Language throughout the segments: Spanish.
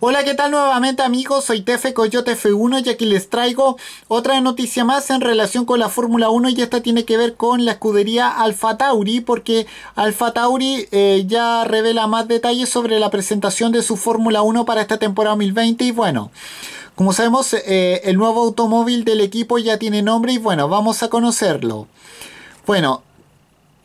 Hola, ¿qué tal nuevamente amigos? Soy Tefe Coyote F1 y aquí les traigo otra noticia más en relación con la Fórmula 1 y esta tiene que ver con la escudería Alfa Tauri porque Alfa Tauri eh, ya revela más detalles sobre la presentación de su Fórmula 1 para esta temporada 2020 y bueno... Como sabemos, eh, el nuevo automóvil del equipo ya tiene nombre y bueno, vamos a conocerlo. Bueno,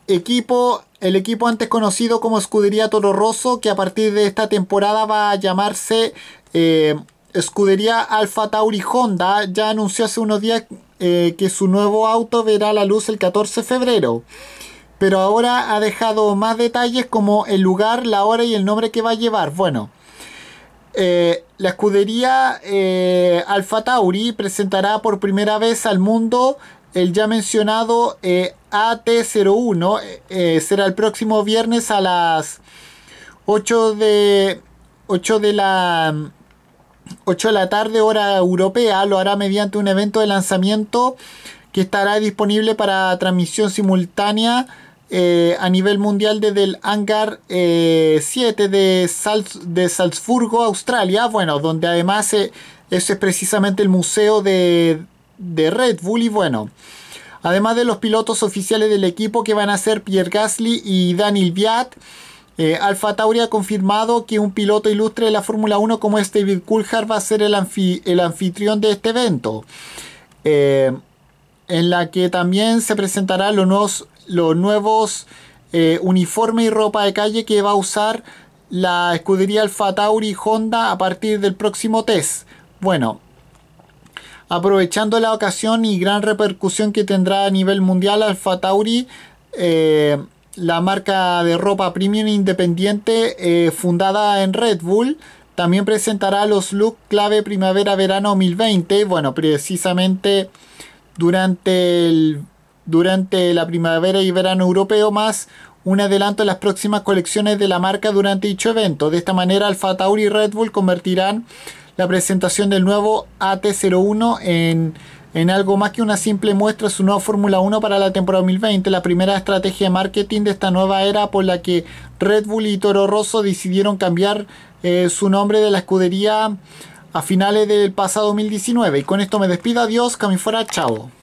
equipo, el equipo antes conocido como Escudería Toro Rosso, que a partir de esta temporada va a llamarse eh, Escudería Alfa Tauri Honda, ya anunció hace unos días eh, que su nuevo auto verá la luz el 14 de febrero. Pero ahora ha dejado más detalles como el lugar, la hora y el nombre que va a llevar. Bueno, eh, la escudería Alfa Tauri presentará por primera vez al mundo el ya mencionado AT01. será el próximo viernes a las 8 de, 8 de la 8 de la tarde hora europea. Lo hará mediante un evento de lanzamiento que estará disponible para transmisión simultánea eh, a nivel mundial desde el hangar 7 eh, de, de Salzburgo, Australia, bueno, donde además eh, eso es precisamente el museo de, Red Bull y bueno, además de los pilotos oficiales del equipo que van a ser Pierre Gasly y Daniel Viat, Alfa Tauri ha confirmado que un piloto ilustre de la Fórmula 1 como es David Coulthard va a ser el, anfitrión de este evento. en la que también se presentarán los nuevos los nuevos eh, uniformes y ropa de calle que va a usar la escudería Alfa Tauri Honda a partir del próximo test. Bueno, aprovechando la ocasión y gran repercusión que tendrá a nivel mundial Alfa Tauri, eh, la marca de ropa premium independiente eh, fundada en Red Bull, también presentará los looks clave primavera-verano 2020. Bueno, precisamente durante el durante la primavera y verano europeo más un adelanto de las próximas colecciones de la marca durante dicho evento. De esta manera Alfa Tauri y Red Bull convertirán la presentación del nuevo AT01 en, en algo más que una simple muestra su nueva Fórmula 1 para la temporada 2020, la primera estrategia de marketing de esta nueva era por la que Red Bull y Toro Rosso decidieron cambiar eh, su nombre de la escudería a finales del pasado 2019. Y con esto me despido, adiós, que fuera, chao.